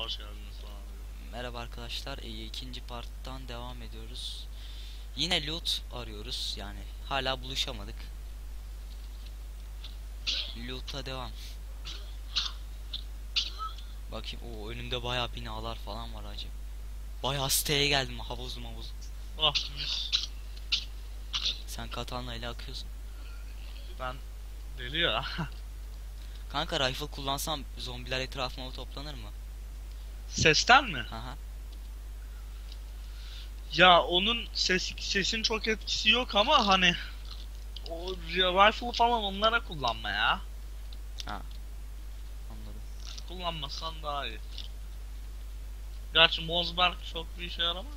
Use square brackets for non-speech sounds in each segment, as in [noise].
Hoş geldiniz falan. Merhaba arkadaşlar. e, ikinci parttan devam ediyoruz. Yine loot arıyoruz. Yani hala buluşamadık. Loot'a devam. Bakayım o önümde bayağı binalar falan var acaba. Bayağı siteye geldim havuzlu havuz. Ah mis. Sen katana ile akıyorsun. Ben deli ya. [laughs] Kanka rifle kullansam zombiler etrafıma toplanır mı? Sesten mi? Aha. Ya onun ses sesin çok etkisi yok ama hani o rifle falan onlara kullanma ya. Anladım. Kullanmasan daha iyi. Gerçi Mozberg çok bir işe yaramaz.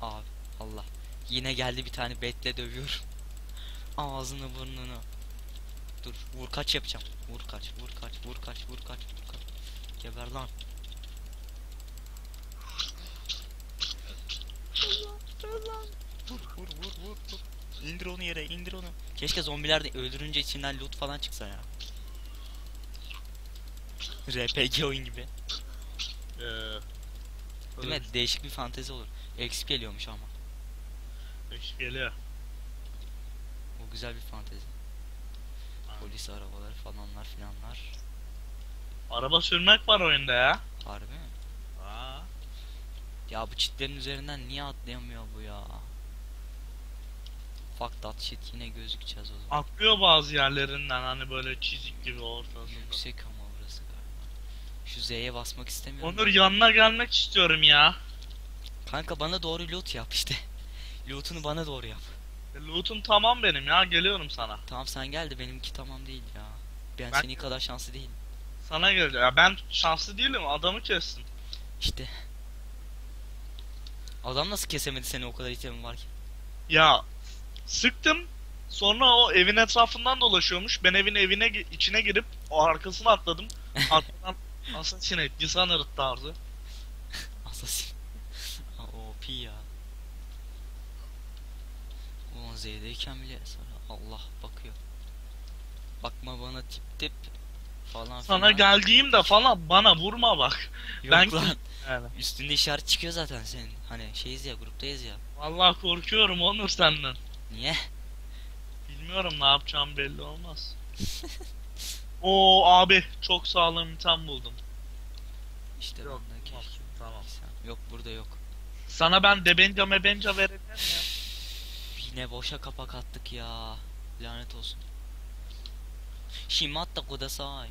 Abi Allah. Yine geldi bir tane betle dövüyorum. [laughs] Ağzını burnunu. Dur vur kaç yapacağım. Vur kaç vur kaç vur kaç vur kaç vur kaç. Geber lan. Vur vur vur vur vur. İndir onu yere indir onu. Keşke zombiler de öldürünce içinden loot falan çıksa ya. RPG oyun gibi. Ee, Değil mi? Değişik bir fantezi olur. Exp geliyormuş ama. İş geliyor. O güzel bir fantezi. Polis arabaları falanlar filanlar. Araba sürmek var oyunda ya. Harbi mi? Aa. Ya bu çitlerin üzerinden niye atlayamıyor bu ya? Fuck that shit yine gözükeceğiz o zaman. Atlıyor bazı yerlerinden hani böyle çizik gibi ortasında. Yüksek ama burası galiba. Şu Z'ye basmak istemiyorum. Onur yanına gelmek istiyorum ya. Kanka bana doğru loot yap işte. Loot'unu bana doğru yap. E, Loot'um tamam benim ya geliyorum sana. Tamam sen gel de benimki tamam değil ya. Ben, Ben- senin kadar şanslı değilim. Sana geleceğim. Ya ben şanslı değilim adamı kestim. İşte. Adam nasıl kesemedi seni o kadar ihtiyacın var ki? Ya sıktım. Sonra o evin etrafından dolaşıyormuş. Ben evin evine içine girip o arkasına atladım. [laughs] Arkadan Assassin etti. Dishonored tarzı. Assassin. [laughs] OP ya. Ulan Z'deyken bile sonra Allah bakıyor. Bakma bana tip tip falan Sana filan. geldiğimde falan bana vurma bak. Yok ben- lan. Yani. Üstünde işaret çıkıyor zaten senin. Hani şeyiz ya gruptayız ya. Vallahi korkuyorum Onur senden. Niye? Bilmiyorum ne yapacağım belli olmaz. [laughs] Oo abi çok sağlam item buldum. İşte Yok, ben de tamam, Yok burada yok. Sana ben debenca mebenca vereceğim ya. Yine boşa kapak attık ya. Lanet olsun. Shimatta kudasai.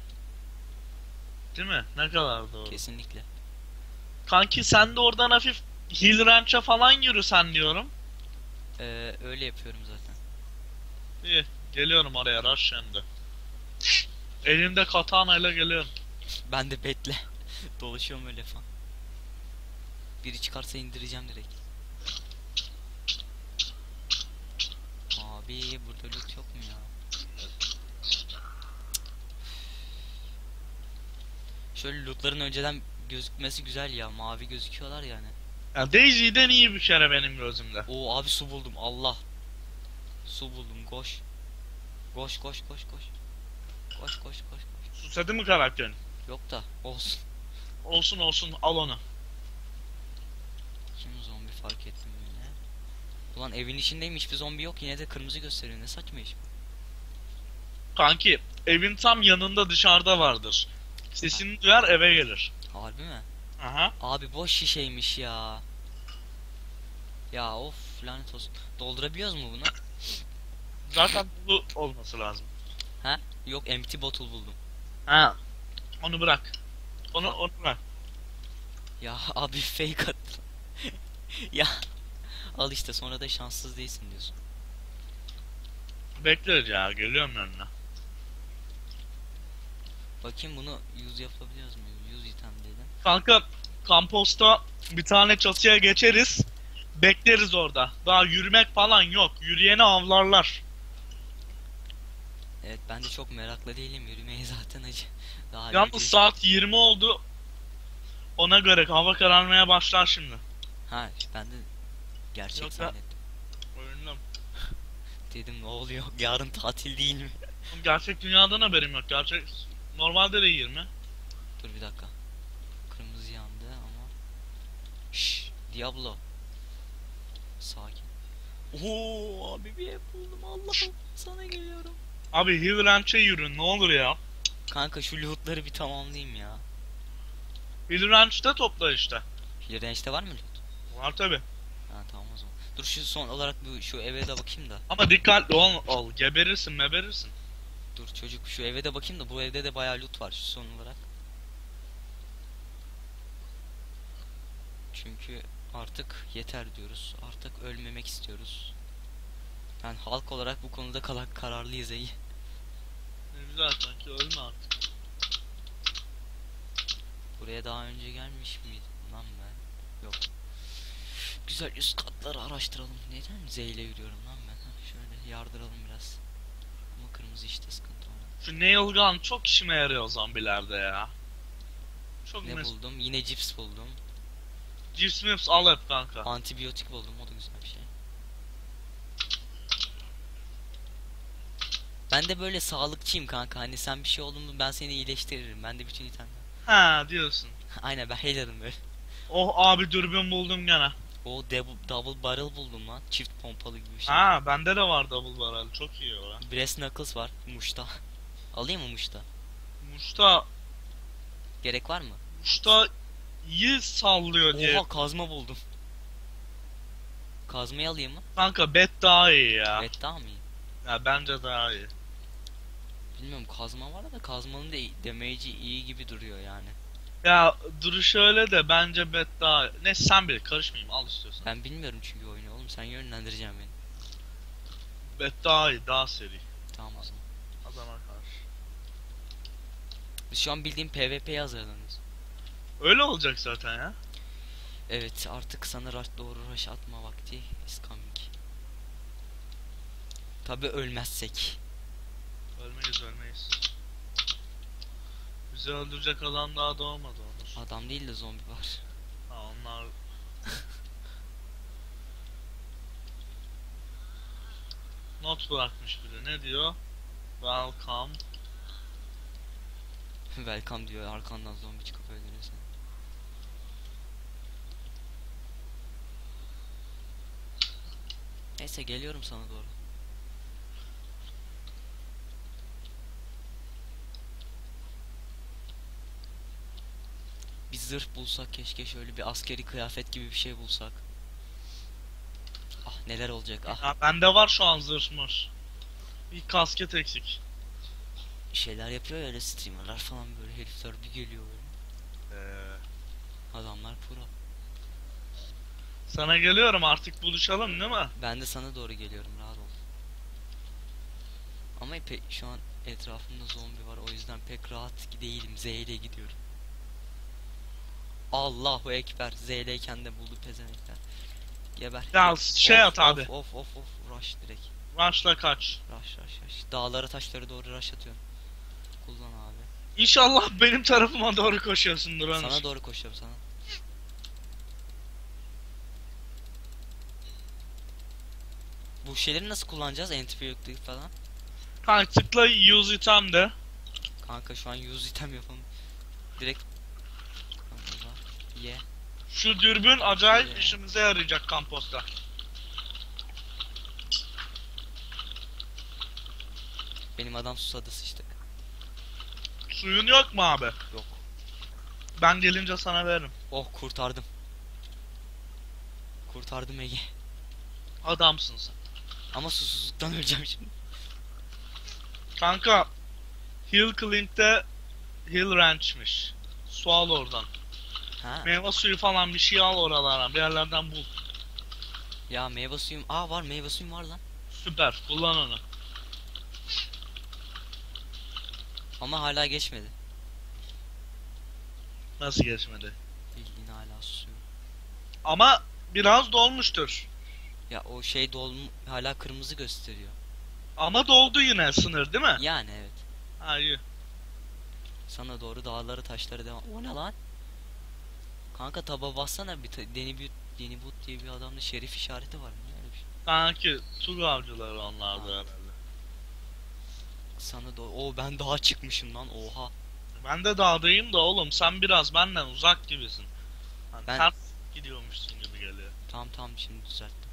Değil mi? Ne kadar doğru. Kesinlikle. Kanki sen de oradan hafif Hill Ranch'a falan yürüsen diyorum. Ee, öyle yapıyorum zaten. İyi. Geliyorum oraya rush şimdi. Elimde katana ile geliyorum. Ben de betle. [laughs] Dolaşıyorum öyle falan. Biri çıkarsa indireceğim direkt. Abi burada loot yok mu ya? Şöyle lootların önceden gözükmesi güzel ya. Mavi gözüküyorlar yani. Ya Daisy'den iyi bir kere benim gözümde. Oo abi su buldum. Allah. Su buldum. Koş. Koş koş koş koş. Koş koş koş koş. Susadı mı karakterin? Yok da olsun. Olsun olsun al onu. Kim zombi fark ettim yine. Ulan evin içindeymiş bir zombi yok yine de kırmızı gösteriyor ne saçma iş. Kanki evin tam yanında dışarıda vardır. Sesini duyar eve gelir. Harbi mi? Aha. Abi boş şişeymiş ya. Ya of lanet olsun. Doldurabiliyoruz mu bunu? Zaten bu olması lazım. Yok empty bottle buldum. Ha. Onu bırak. Onu onu bırak. Ya [laughs] abi fake attım. [laughs] ya al işte sonra da şanssız değilsin diyorsun. Bekleriz ya geliyorum yanına. Bakayım bunu use yapabiliyoruz mu? Use item dedim. Kanka kamposta bir tane çatıya geçeriz. Bekleriz orada. Daha yürümek falan yok. Yürüyeni avlarlar. Evet ben de çok meraklı değilim yürümeye zaten acı. Daha Yalnız yürüyüş- saat 20 oldu. Ona göre hava kararmaya başlar şimdi. Ha ben de gerçek Yok ya. zannettim. Oyunda. [laughs] Dedim ne oluyor? [laughs] Yarın tatil değil mi? [laughs] Gerçek dünyadan haberim yok. Gerçek Normalde de 20. Dur bir dakika. Kırmızı yandı ama. Şşş Diablo. Sakin. Oo abi bir ev buldum Allah'ım sana geliyorum. Abi Hill Ranch'e yürü ne olur ya. Kanka şu lootları bir tamamlayayım ya. Hill Ranch'te topla işte. Range'de var mı loot? Var tabi. Ha tamam o zaman. Dur şu son olarak bu şu eve de bakayım da. Ama dikkatli ol, ol. Geberirsin meberirsin. Dur çocuk şu eve de bakayım da bu evde de bayağı loot var şu son olarak. Çünkü artık yeter diyoruz. Artık ölmemek istiyoruz. Ben halk olarak bu konuda kala kararlıyız iyi. Ne güzel sanki ölme artık. Buraya daha önce gelmiş miydim lan ben? Yok. Güzel üst katları araştıralım. Neden Z ile yürüyorum lan ben? Ha, şöyle yardıralım biraz. Ama kırmızı işte sıkıntı var. Şu nail gun çok işime yarıyor zombilerde ya. Çok Ne buldum? Yine cips buldum. Cips mips al hep kanka. Antibiyotik buldum. O da güzel bir şey. Ben de böyle sağlıkçıyım kanka. Hani sen bir şey oldun mu ben seni iyileştiririm. Ben de bütün itemler. Ha diyorsun. Aynen ben heyledim böyle. Oh abi dürbün buldum gene. O double, double barrel buldum lan. Çift pompalı gibi bir şey. Ha bende de var double barrel çok iyi o ya. Brass knuckles var. Muşta. [laughs] Alayım mı muşta? Muşta, Gerek var mı? muşta iyi sallıyor diye. Oha kazma buldum. Kazmayı alayım mı? Kanka bet daha iyi ya. Evet daha mı iyi? Ya bence daha iyi. Bilmiyorum kazma var da kazmanın da damage'i iyi gibi duruyor yani. Ya duruş öyle de bence bet daha. Neyse sen bil karışmayayım al istiyorsan. Ben bilmiyorum çünkü oyunu oğlum sen yönlendireceksin beni. Bet daha iyi daha seri. Tamam o zaman. Adama karşı. Biz şu an bildiğim PvP'ye hazırlanıyoruz. Öyle olacak zaten ya. Evet artık sana rush, doğru rush atma vakti is coming. Tabi ölmezsek. Ölmeyiz ölmeyiz. Bizi öldürecek adam daha doğmadı Onur. Adam değil de zombi var. Ha onlar... [laughs] Not bırakmış biri. Ne diyor? Welcome. Welcome diyor arkandan zombi çıkıp öldürüyor seni. Neyse geliyorum sana doğru. Bir zırh bulsak keşke şöyle bir askeri kıyafet gibi bir şey bulsak. Ah neler olacak ah Ha, bende var şu an zırh mır. Bir kasket eksik. şeyler yapıyor ya öyle streamerlar falan böyle herifler bir geliyor böyle. Ee, Adamlar pro. sana geliyorum artık buluşalım değil mi? Ben de sana doğru geliyorum rahat ol. Ama pe- şu an etrafımda zombi var o yüzden pek rahat değilim. Z ile gidiyorum. Allahu ekber. Z ileyken de buldu pezevenkler. Geber. Ya Of, şey at of, abi. Of of of rush direkt. Rush'la kaç. Rush rush rush. Dağlara taşlara doğru rush atıyorum. Kullan abi. İnşallah benim tarafıma doğru koşuyorsundur Onur. Sana doğru koşuyorum sana. Bu şeyleri nasıl kullanacağız? Antibiyotik falan. Kanka tıkla use item de. Kanka şu an use item yapalım. Direkt Allah. Ye. Şu dürbün acayip Ee. işimize yarayacak kamposta. Benim adam susadı sıçtık. Suyun yok mu abi? Yok. Ben gelince sana veririm. Oh kurtardım. Kurtardım Ege. Adamsın sen. Ama susuzluktan öleceğim şimdi. Kanka Hill Clint'te Hill Ranch'miş. Su al oradan. Ha? Meyve suyu falan bir şey al oralardan. Bir yerlerden bul. Ya meyve suyum. Aa var meyve suyum var lan. Süper. Kullan onu. Ama hala geçmedi. Nasıl geçmedi? Bildiğin hala susuyor. Ama biraz dolmuştur. Ya o şey dolmu hala kırmızı gösteriyor. Ama doldu yine sınır değil mi? Yani evet. Ha iyi. Sana doğru dağları taşları devam. O ne lan? Kanka taba bassana bir Denibut Denibut diye bir adamda şerif işareti var. Niye öyle bir şey? Sanki tur avcıları onlardı Ha. herhalde. Sana doğru. Oo ben daha çıkmışım lan. Oha. Ben de dağdayım da oğlum sen biraz benden uzak gibisin. Hani Ben- ters gidiyormuşsun gibi geliyor. Tamam tamam şimdi düzelttim.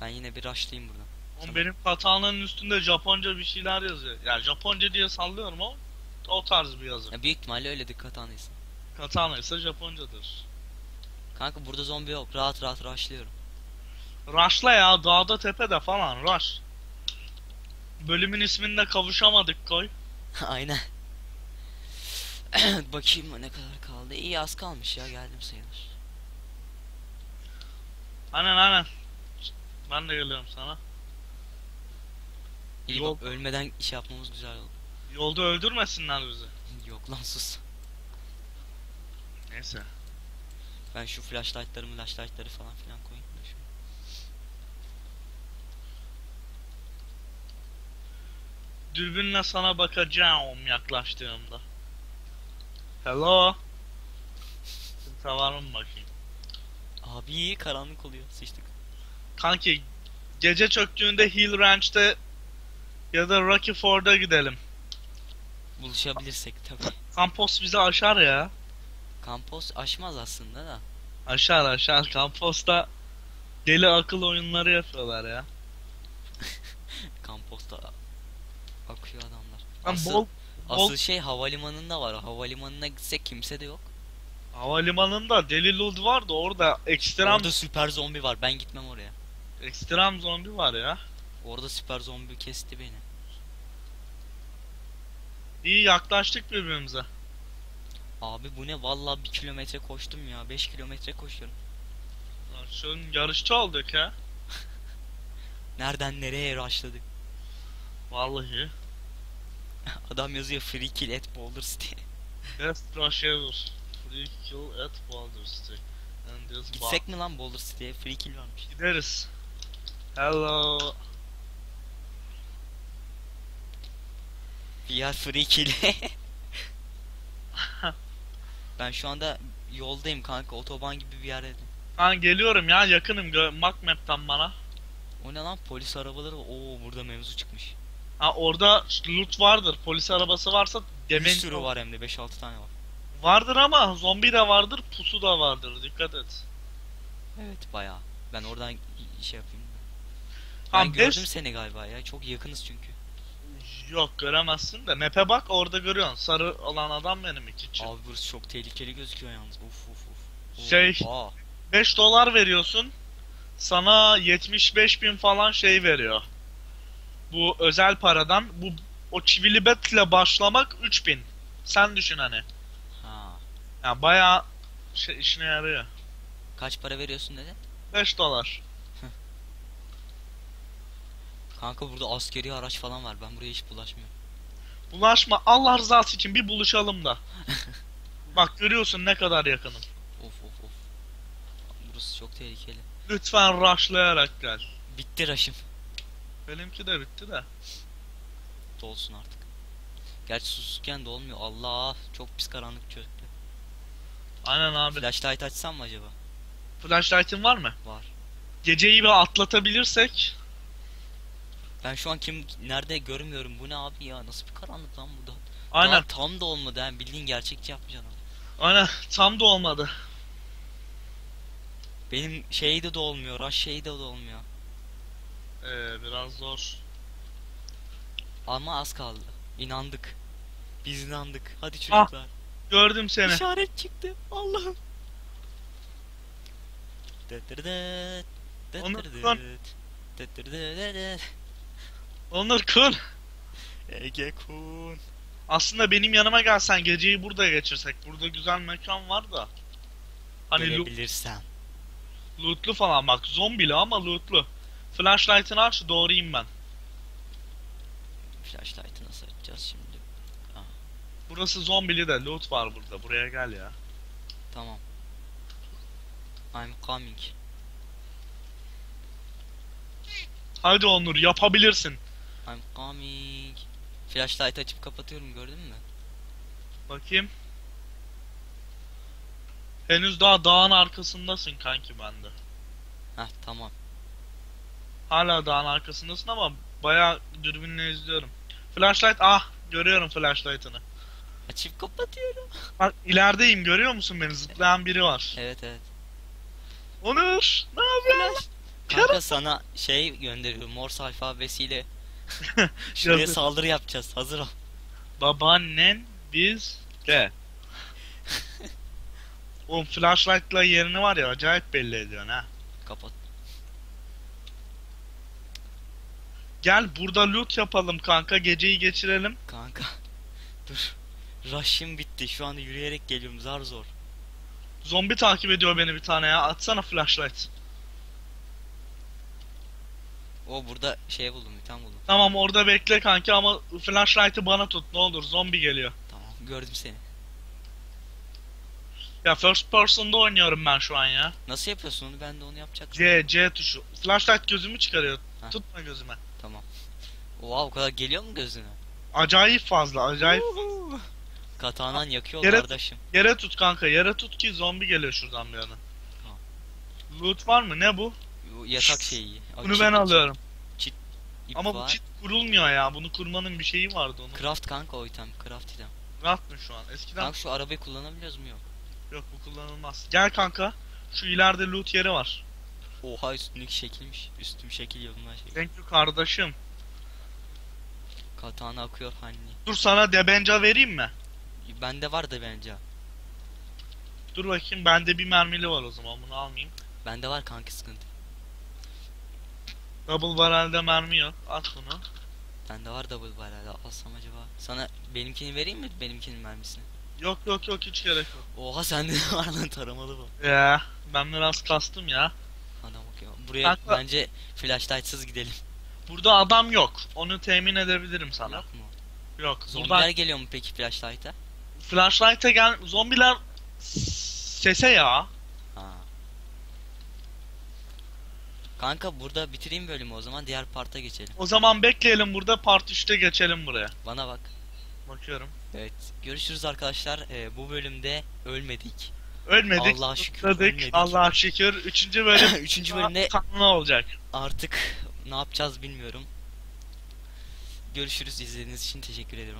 Ben yine bir rushlayayım buradan. Oğlum Tamam. benim katananın üstünde Japonca bir şeyler yazıyor. Yani Japonca diye sallıyorum ama o tarz bir yazı. Ya büyük ihtimalle öyle dikkat anlıyorsun. Katana ise Japoncadır. Kanka burada zombi yok. Rahat rahat rushlıyorum. Rush'la ya dağda tepede falan rush. Bölümün isminde kavuşamadık koy. [laughs] Aynen. [clears throat] Bakayım ne kadar kaldı. İyi az kalmış ya geldim sayılır. Aynen aynen. Ben de geliyorum sana. İyi Yol- bak ölmeden iş yapmamız güzel oldu. Yolda öldürmesinler bizi. [laughs] Yok lan sus. Neyse. Ben şu flashlight'ları flashlight'ları falan filan koyayım. Dürbünle sana bakacağım yaklaştığımda. Hello. Kimse var mı bakayım? Abi karanlık oluyor sıçtık. Kanki gece çöktüğünde Hill Ranch'te ya da Rocky Ford'a gidelim. Buluşabilirsek tabii. Campos bizi aşar ya. Kampos aşmaz aslında da. Aşar aşar. Campos'ta deli akıl oyunları yapıyorlar ya. [laughs] Kamposta akıyor adamlar. Asıl, bol, bol asıl şey havalimanında var. Havalimanına gitsek kimse de yok. havalimanında deli loot var da orada ekstrem Orada süper zombi var. Ben gitmem oraya. ekstrem zombi var ya. Orada süper zombi kesti beni. İyi yaklaştık birbirimize. Abi bu ne? Vallahi bir kilometre koştum ya. 5 kilometre koşuyorum. Lan an yarışçı olduk ha. [laughs] Nereden nereye rushladık? Vallahi. [laughs] Adam yazıyor free kill at Boulders diye. [laughs] Best rush ever. Free kill at Boulder. And this Gitsek mi lan Boulders diye? Free kill varmış. Gideriz. Hello. We are free kill. Ben şu anda yoldayım kanka. Otoban gibi bir yerdeyim. Ben geliyorum ya yakınım. Mark Map'ten bana. O ne lan? Polis arabaları. Oo burada mevzu çıkmış. Ha orada loot vardır. Polis arabası varsa Bir demen sürü var hem de 5-6 tane var. Vardır ama zombi de vardır, pusu da vardır. Dikkat et. Evet bayağı. Ben oradan şey yapayım. Ha, Ben gördüm beş- seni galiba ya. Çok yakınız çünkü. Yok göremezsin de. Map'e bak orada görüyorsun. Sarı olan adam benim iki için. Abi burası çok tehlikeli gözüküyor yalnız. Uf uf uf. Şey- Aa, 5 dolar veriyorsun. Sana 75 bin falan şey veriyor. Bu özel paradan. Bu o çivili betle başlamak 3000. Sen düşün hani. ha. Yani bayağı şey işine yarıyor. Kaç para veriyorsun dedi? 5 dolar. Kanka burada askeri araç falan var. Ben buraya hiç bulaşmıyorum. Bulaşma Allah rızası için bir buluşalım da. [laughs] Bak görüyorsun ne kadar yakınım. Of of of. Burası çok tehlikeli. Lütfen rushlayarak gel. Bitti raşım. Benimki de bitti de. Dolsun artık. Gerçi susuzken de olmuyor. Allah çok pis karanlık çöktü. Aynen abi. Flashlight açsam mı acaba? Flashlight'ın var mı? Var. Geceyi bir atlatabilirsek. Ben şu an kim nerede görmüyorum. Bu ne abi ya? Nasıl bir karanlık lan burada? Aynen. Daha tam da olmadı ha. Bildiğin gerçekçi adam. Aynen. Tam da olmadı. Benim şeyde de olmuyor. Rush şeyde de olmuyor. Ee, biraz zor. Ama az kaldı. İnandık. Biz inandık. Hadi Ah, çocuklar. Gördüm seni. İşaret çıktı. Allah'ım. Onu lan. Onur kun. Ege Kun. Aslında benim yanıma gelsen geceyi burada geçirsek. Burada güzel mekan var da. Hani lo- Gelebilirsem. lootlu falan bak. Zombili ama lootlu. Flashlight'ını aç doğrayayım ben. Flashlight'ı nasıl açacağız şimdi? Burası zombili de loot var burada. Buraya gel ya. Tamam. I'm coming. Hadi Onur yapabilirsin. I'm coming. Flashlight açıp kapatıyorum gördün mü? Bakayım. Henüz daha dağın arkasındasın kanki bende. Heh tamam. Hala dağın arkasındasın ama bayağı dürbünle izliyorum. Flashlight ah Görüyorum flashlight'ını. Açıp kapatıyorum. Bak ilerideyim görüyor musun beni? Zıplayan biri var. Evet evet. Onur ne yapıyorsun? Kanka sana şey gönderiyorum Morse alfabesiyle. [laughs] Şuraya Yazık. saldırı yapacağız. Hazır ol. Babaannen biz de. [laughs] Oğlum flashlight'la yerini var ya acayip belli ediyorsun ha. Kapat. Gel burada loot yapalım kanka geceyi geçirelim. Kanka. Dur. Rush'ım bitti. Şu anda yürüyerek geliyorum zar zor. Zombi takip ediyor beni bir tane ya. Atsana flashlight. O burada şey buldum tane buldum. Tamam orada bekle kanki ama flashlight'ı bana tut ne olur zombi geliyor. Tamam gördüm seni. Ya first person'da oynuyorum ben şu an ya. Nasıl yapıyorsun onu ben de onu yapacaktım. C, C tuşu. Flashlight gözümü çıkarıyor. Heh. Tutma gözüme. Tamam. Oha o kadar geliyor mu gözüne? Acayip fazla acayip. Katanan yakıyor Yere- kardeşim. Yere tut kanka yere tut ki zombi geliyor şuradan bir yana. Tamam. Loot var mı? Ne bu? Bu yatak şeyi. Ay, Bunu çit- ben alıyorum. ip Ama bu var. çit kurulmuyor ya. Bunu kurmanın bir şeyi vardı onun. Craft kanka o item. Craft item. Rahat mı şu an? Eskiden Kanka şu arabayı kullanabiliyoruz mu yok? yok bu kullanılmaz. Gel kanka. Şu ileride loot yeri var. Oha üstündeki şekilmiş. Üstüm şekil yolundan şekil. Thank you kardeşim. Katana akıyor hani. Dur sana debenca vereyim mi? Bende var da bence. Dur bakayım bende bir mermili var o zaman bunu almayayım. Bende var kanka sıkıntı. Double barrel'de mermi yok. At bunu. Bende var double barrel alsam acaba. Sana benimkini vereyim mi benimkinin mermisini? Yok yok yok hiç gerek yok. Oha sende de var lan taramalı bu. Ya ben biraz kastım ya. Adam bakıyor. Buraya Kanka- bence flashlightsız gidelim. Burada adam yok. Onu temin edebilirim sana. Yok mu? Yok. Zombiler Buradan geliyor mu peki flashlight'a? flashlight'a gel. Zombiler sese ya. Ha. Kanka burada bitireyim bölümü o zaman diğer parta geçelim. O zaman bekleyelim burada part 3'te geçelim buraya. Bana bak. Bakıyorum. Evet. Görüşürüz arkadaşlar. Ee, bu bölümde ölmedik. Ölmedik. Allah'a şükür ölmedik. Allah'a şükür. Üçüncü bölüm. [coughs] Üçüncü bölümde kanlı olacak. artık ne yapacağız bilmiyorum. Görüşürüz. İzlediğiniz için teşekkür ederim.